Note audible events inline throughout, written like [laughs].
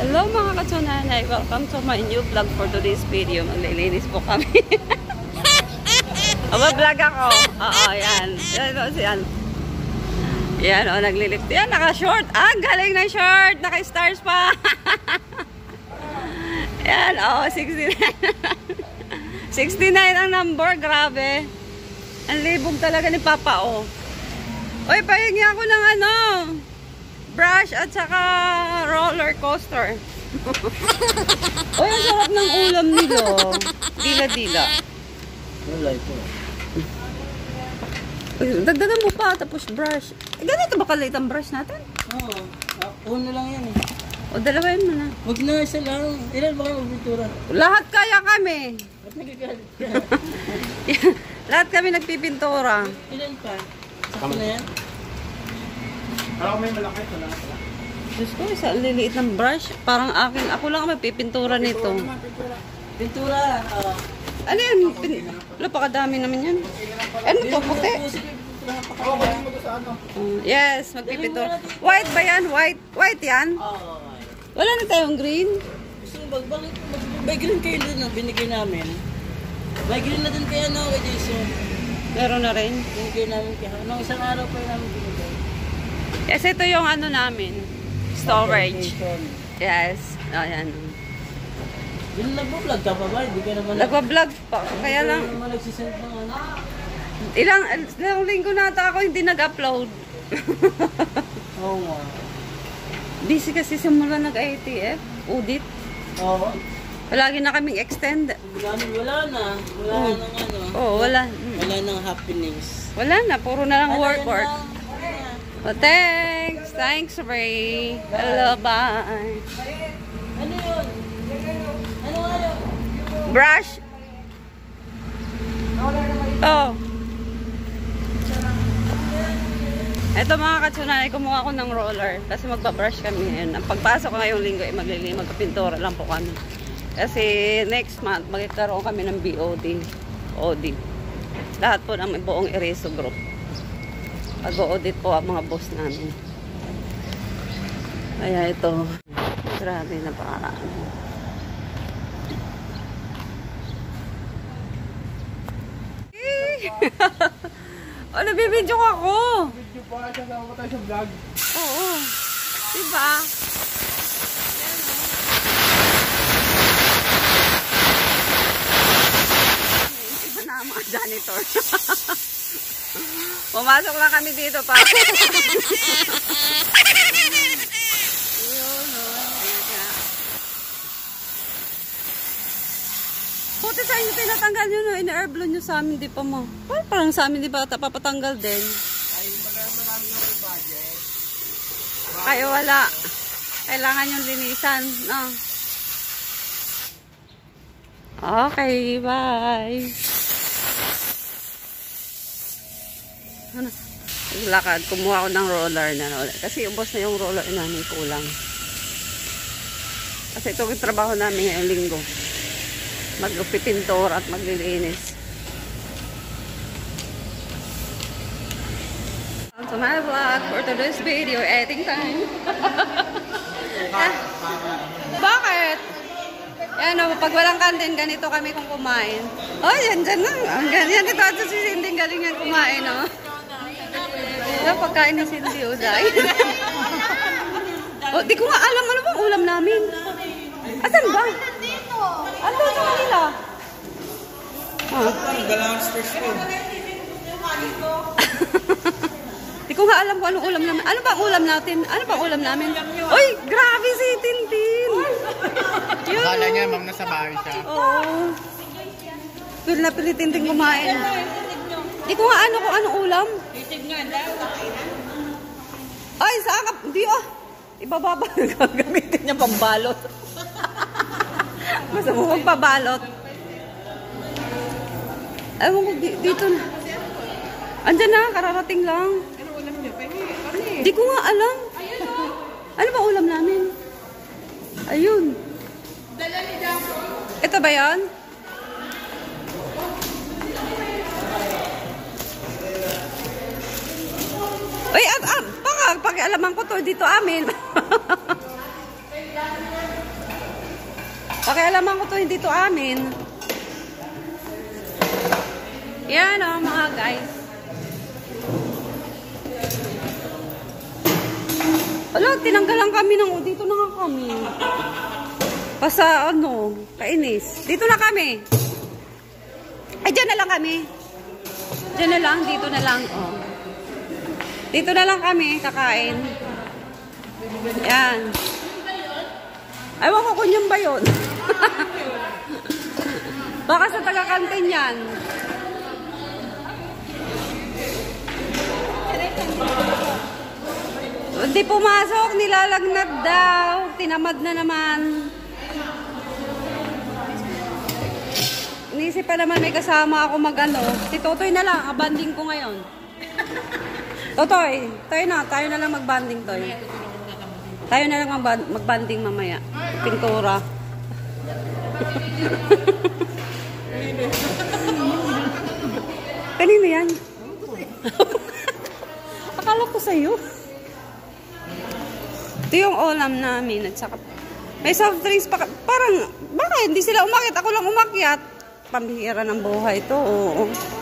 Hello mga katsunanay! Welcome to my new vlog for today's video. Maglilinis po kami. [laughs] Aba-vlog ako. Oo, yan. Yan o, yan. Yan o, naglilip. Yan, naka-short. Ah, ang galing ng short. Naka-stars pa. [laughs] yan, o, 69. 69 ang number. Grabe. Ang libog talaga ni Papa, o. Uy, pahingi ako ng ano, brush at saka roller coaster. [laughs] Uy, ang sarap ng ulam nilo. Dila-dila. Wala ito. Dagdagan mo pa, tapos brush. Eh, ganito ba kalit ang brush natin? Oo. Ah, uno lang yan eh. O, dalawain mo na. Huwag na isa lang. Ilan ba kayo magbitura? Lahat kaya kami. Ba't nagagalit ka? [laughs] Lahat kami nagpipintura. Ilan pa? Sakto na yan? Diyos ko, isa liliit ng brush. Parang akin, ako lang ang magpipintura nito. Pintura. ah. Ano yan? Pin Napakadami naman yan. Ano to, puti? Ko pintura. Uh, yes, magpipintura. White ba yan? White? White yan? Wala na tayong green? Gusto mo magbalik? May green kayo doon na binigay namin. May green na din kaya no kay Jason. Meron na rin. Binigay namin kaya. Nung isang araw pa yun namin binigay. Yes, ito yung ano namin. Storage. Yes. Ayan. Yun nag-vlog ka pa ba? Hindi ka naman Nagpa-vlog pa. Kaya lang, Hindi ka naman nagsisend ng ano. ilang, ilang linggo nata ako hindi nag-upload. [laughs] Oo nga. Busy kasi simula nag-ITF. Audit. Oo. Palagi na kaming extend. Wala, wala na. Wala Oh. na ng ano. Oh, wala. Mm. Wala nang happenings. Wala na. Puro na lang work, Ano, work. Oh, thanks. Thanks, Ray. Hello, bye. Ano yun? Ano nga yun? Brush. Oh. Ito mga katsunay, kumuha ko ng roller kasi magpa-brush kami ngayon. Ang pagpasok ngayong linggo ay maglili, magpapintura lang po kami. Kasi next month, magkakaroon kami ng BOD. OD. Lahat po ng buong Ereso Group. Pag-audit po ang mga boss namin. Kaya ito, grabe na pa. [laughs] o, nabibidyo ko ako. Video pa, kasama tayo sa vlog. Oo. Diba? Iba na ang mga janitor. [laughs] Pumasok lang kami dito pa. [laughs] Buti sa inyo tinatanggal nyo no, in-airblow nyo sa amin, di pa mo. Well, parang sa amin, di ba, papatanggal din. Ay, maganda namin na rin budget. Kaya wala. Kailangan yung linisan. No? Okay, bye. Ano? Naglakad. Kumuha ko ng roller na roller. Kasi ubos na yung roller namin kulang. Kasi ito yung trabaho namin ngayong linggo. Magpipintor at maglilinis. to my vlog for today's video editing time. Ah, [laughs] Bakit? Yan o, pag walang kantin, ganito kami kung kumain. Oh, yan dyan na. Ang ganyan. Ito at si Cindy, galing yan kumain, oh. Ito, pagkain ni Cindy, oh, dahil. oh, di ko nga alam ano bang ulam namin. Asan ba? Ano sa kanila? Ah. Ko. [laughs] Di ko nga alam kung anong ulam namin. Ano ba ulam natin? Ano ba ulam namin? Uy, grabe si Tintin! [laughs] Akala niya, ma'am, nasa bahay siya. Oo. Pil na pili Tintin kumain. Di ko nga ano kung anong ulam. Ay, saan ka? Di ah. Ibababa. Gagamitin niya pambalot. Basta mo magpabalot. Ewan ko, di- dito na. Andyan na, kararating lang. Di ko nga alam. Ano ba ulam namin? Ayun. Ito ba yan? Uy, at, ah, baka pakialaman ko to dito amin. Pakialaman ko to, hindi to amin. Yan o, mga guys. Ala, tinanggalan kami ng... Dito na nga kami. Pasa, ano, kainis. Dito na kami. Ay, dyan na lang kami. Dyan na lang, dito na lang. Oh. Dito na lang kami, kakain. Yan. Ewan ko kung yun ba yun. [laughs] Baka sa taga-kantin yan. Hindi pumasok, nilalagnat daw. Tinamad na naman. Inisip pa naman may kasama ako magano. Si Totoy na lang, abanding ko ngayon. [laughs] Totoy, tayo na, tayo na lang magbanding, Toy. Tayo na lang magban- magbanding mamaya. Pintura. Kanino yan? [laughs] Akala ko sa'yo. Ito yung ulam namin at saka may soft drinks pa. Parang, baka hindi sila umakyat. Ako lang umakyat. Pambihira ng buhay ito. Oo. Si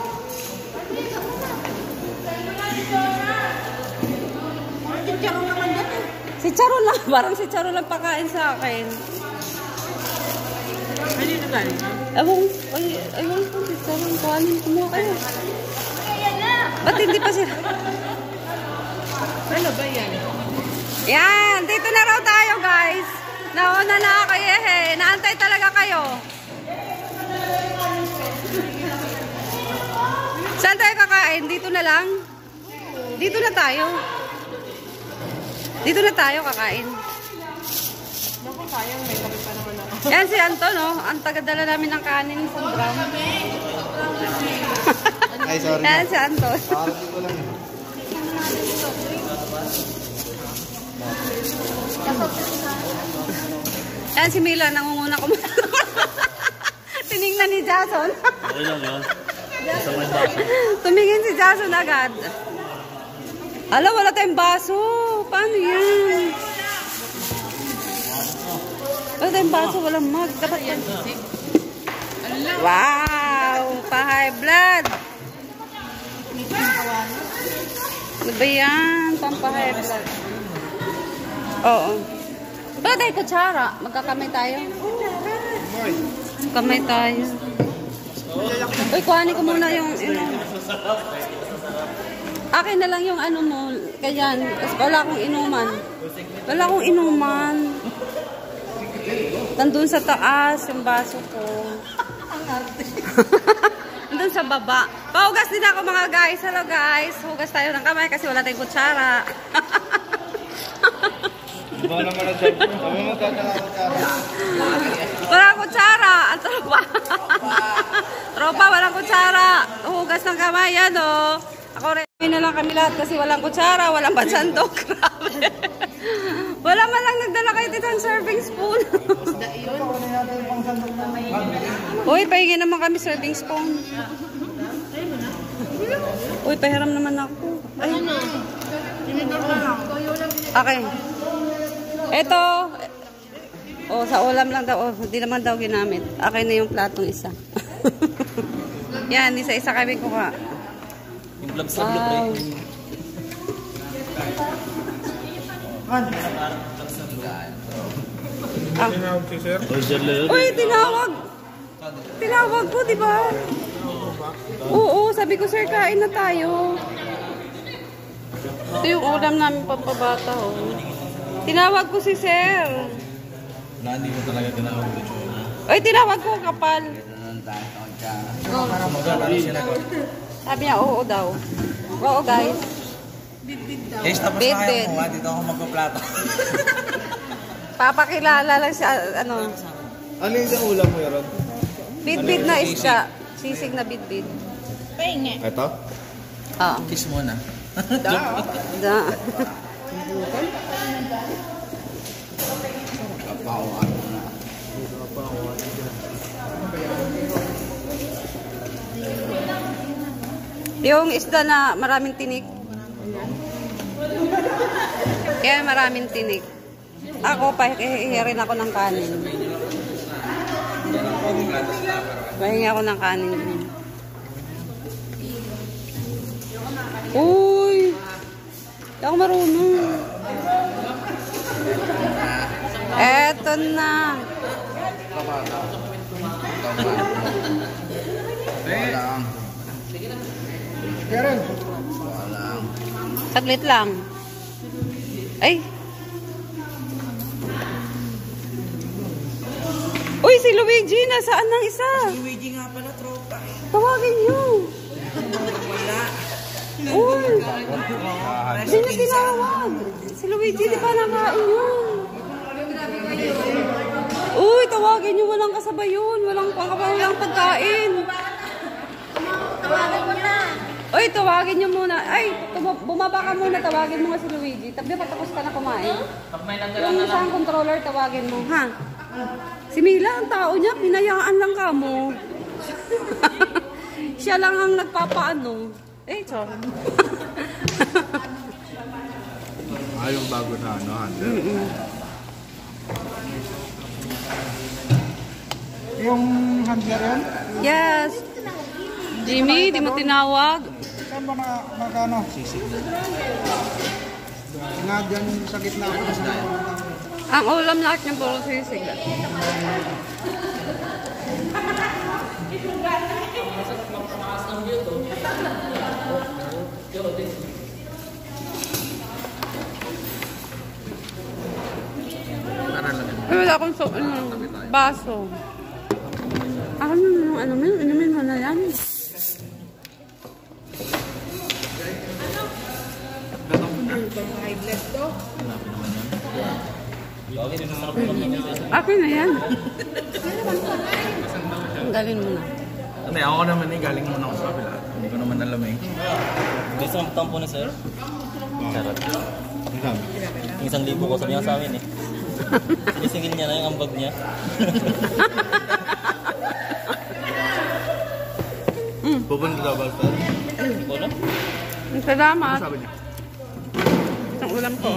Charo lang. [laughs] Parang si Charo lang pakain sa akin. Yung nagay? Ewan, ay, ewan ko. Si Charo kanin. Kumuha kayo. Ba't hindi pa sila? Ano ba yan? Yan, dito na raw tayo guys. Nauna na ako, yehe. Naantay talaga kayo. Saan tayo kakain? Dito na lang? Dito na tayo. Dito na tayo kakain. Naku, sayang. May kami pa naman ako. Yan si Anton, oh. Ang tagadala namin ng kanin sa drum. Ay, sorry. Yan si Anton. Eh. Yan si Mila, nangunguna ko. [laughs] Tiningnan ni Jason. Okay lang may baso. Tumingin si Jason agad. Ala, wala tayong baso. Paano yan? Wala tayong baso, walang mug. Dapat yan. Wow! Pa-high blood. Ano ba yan? Pampa-high blood. Oo. Wala tayong kutsara. Magkakamay tayo. Kamay tayo. Uy, kuhanin ko muna yung... yung Akin na lang yung ano mo. Kasi wala akong inuman. Wala akong inuman. Nandun sa taas, yung baso ko. [laughs] Nandun sa baba. Pahugas din ako mga guys. Hello guys. Hugas tayo ng kamay kasi wala tayong kutsara. [laughs] Iba naman ang job ko. Sabi mo, tatanawag ka. Walang kutsara. Ang tropa. [laughs] tropa, walang kutsara. Hugas ng kamay, yan o. Ako rin. Ngayon na lang kami lahat kasi walang kutsara, walang pansandok. [laughs] Grabe. Wala man lang nagdala kayo dito ng serving spoon. [laughs] Uy, pahingi naman kami serving spoon. Uy, pahiram naman ako. Ay. Okay. Ito. Oh, sa ulam lang daw. Oh, hindi naman daw ginamit. Akin na yung platong isa. [laughs] Yan, isa-isa kami kuha. Yung vlog sa vlog, Wow. right? Ah. Tinawag si sir. Uy, tinawag. Tinawag ko, di ba? Oo, sabi ko, sir, kain na tayo. Ito yung ulam namin pampabata, oh. Tinawag ko si sir. Na, hindi mo talaga tinawag ko siya. Uy, tinawag ko, kapal. Magkano yung sinagot? Sabi niya, oo daw. Oo, guys. Guys, tapos Bit, na kayo kumuha. Dito ako magpaplato. [laughs] Papakilala lang siya, ano, Ano yung isang ulam mo yun? bidbid na isda. Sisig na bidbid. Ito? Oo. Kiss muna. Da. [laughs] Yung isda na maraming tinik. Kaya maraming tinik. Ako, pahihirin ako ng kanin. Pahingi ako ng kanin din. Uy! Hindi ako marunong. Eto na. Walang. [laughs] Walang. Saglit lang. Ay! Uy, si Luigi! Nasaan ng isa? Luigi nga pala, tropa. Tawagin niyo! Uy! Hindi niya tinawag. Si Luigi, di ba nakain yun? Uy, tawagin niyo. Walang kasabay yun. Walang, walang pagkain. Tawagan mo na. Uy, tawagin niyo muna. Ay, bumaba ka muna. Tawagin mo nga si Luigi. Tabi patapos ka na kumain. Yung isang controller, tawagin mo, ha? Si Mila, ang tao niya, pinayaan lang ka mo. [laughs] Siya lang ang nagpapaano. Eh. Ah, [laughs] yung bago na ano, handle. Yung handler yan, Yes. Jimmy, di mo tinawag. saan ba na, magkano? Sisig. Nga dyan sa gitna ako sa Ang ulam lahat niya puro sisig. Ay, wala akong so, ano, baso. Ako na ano, ano, ano, inumin mo na yan. Akin na yan. Tanggalin mo na. Ano ako naman eh, galing muna ako sa kapila. Hindi ko naman alam eh. Gusto mo tampo na sir? Charot. Ang. Yung isang libo ko sabi niya sa amin eh. Sinisingil niya na yung ambag niya. [laughs] Pupunta daw ba? Hindi ko alam. Ang salamat. Sabi niya. Ulam ko.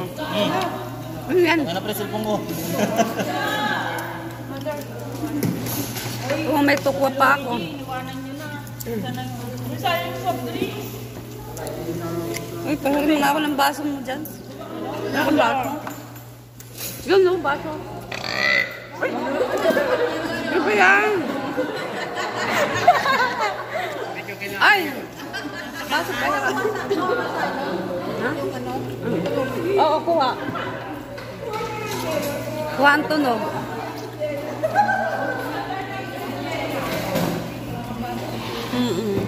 Ano yan? Ang na cellphone ko. Oh, may tukwa pa ako. Uy, pahirin mo nga ako ng baso mo dyan. Wala kang baso. Yun, no, baso. Uy! Ano ba yan? Ay! Baso pa yan. Ha? Oo, kuha. Kuha ang tunog. Mm-mm.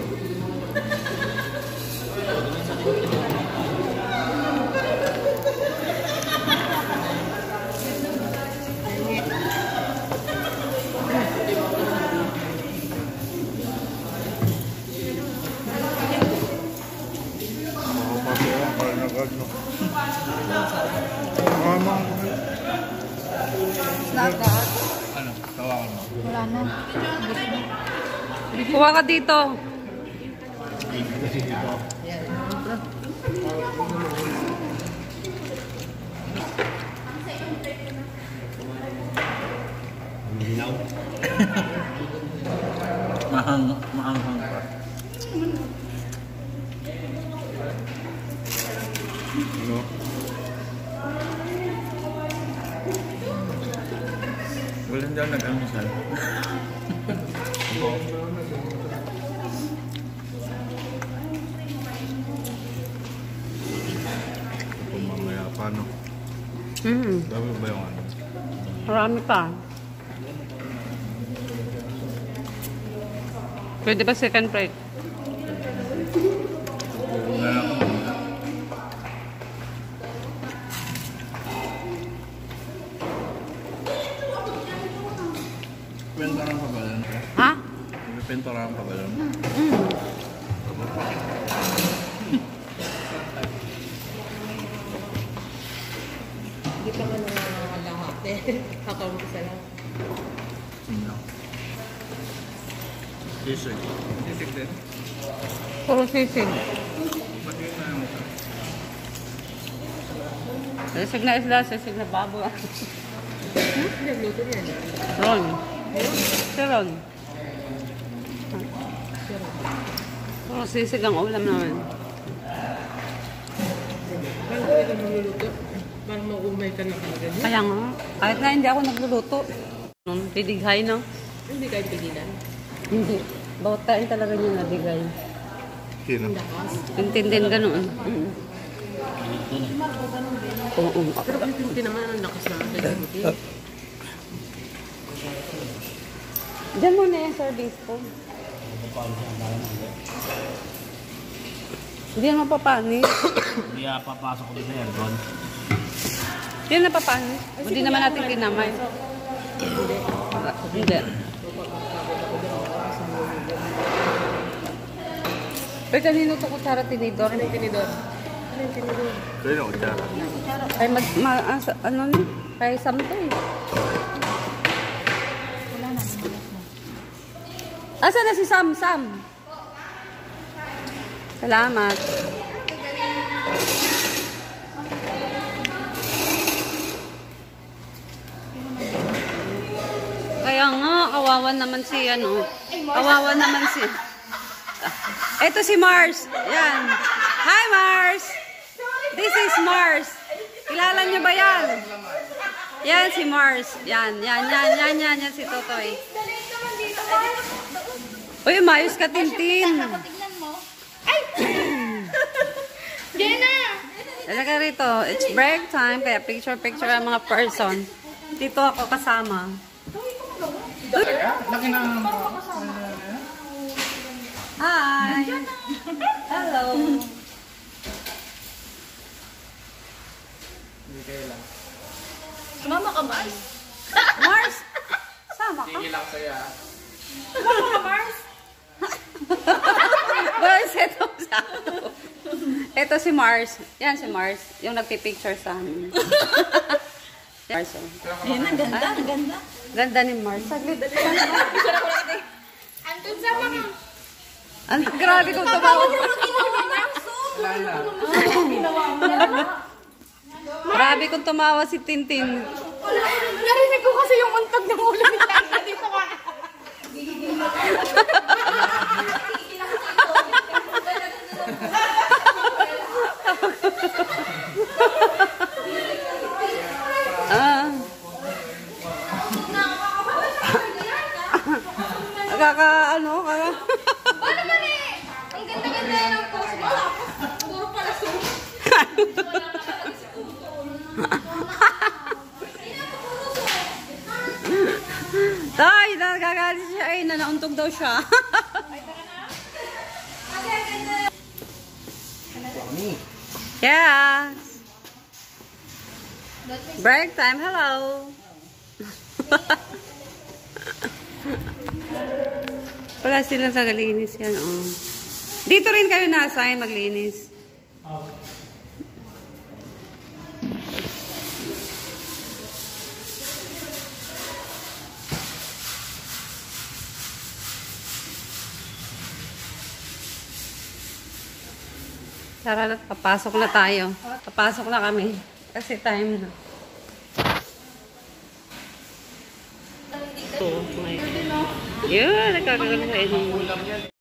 Dito. Kasi dito. Mahang, maanghang pa. Ano? Wala hindi ako Marami pa. Pwede ba second plate? Pintarang ka ba doon? Ha? Pintarang ka ba doon? Puro sisig. Na Sisig na isla, sisig na baboy. Nagluto [laughs] niyan. Ron. Oh, sisig ang ulam naman. Parang kaya ka magluluto. Parang maumay ka na kagad. Kaya nga, kahit na hindi ako nagluluto. Nung pidighay, no? Hindi kayo pigilan. Hindi. Bawat kain talaga niya nabigay. Kino. Tintin ganun. Mm. Oo. oo. Pero pinti naman ang lakas na atin. Diyan muna yung service ko. Hindi yan mapapanis. Hindi ah, papasok ko sa aircon. Hindi yan napapanis. Hindi naman natin kinamay. Hindi. Pero kanino to kutsara tinidor? Ano yung tinidor? Kaya na kutsara. Ay, mag, ma, ano ni? Kay Sam to eh. Asa na si Sam? Sam? Salamat. Kaya nga, kawawa naman si ano. Kawawa naman si... Ito si Mars. Yan. Hi, Mars! This is Mars. Kilala niyo ba yan? Yan si Mars. Yan, yan, yan, yan, yan, yan si Totoy. Uy, mayos ka, Tintin. Jenna! Talaga rito, it's break time, kaya picture-picture ang mga person. Dito ako kasama. Laki na Hi! Hello! Sumama ka, Mars? Mars! Sama ka? lang saya. Sumama ka, Mars? Mars, ito sa Ito si Mars. Yan si Mars. Yung nagpipicture sa amin. [laughs] Mars, oh. Ayun, ang ganda, ang ganda. Ganda ni Mars. Saglit. Andun sama ka. Ang grabe kong tumawa. Grabe kong tumawa si Tintin. Narinig ko kasi yung untog ng ulo ni Tessa dito ka. Ah. Kaka, ano, kaka. Paano man eh? Ang ganda-ganda ng pose mo. Puro pala sumo. Tay, nagagalit siya. Nanauntog daw siya. yes. Break time. Hello. Wala silang tagalinis yan. Oh. Dito rin kayo na-assign maglinis. Tara na, papasok na tayo. Papasok na kami. Kasi time na. Ito, may... Yun, nagkakaganda.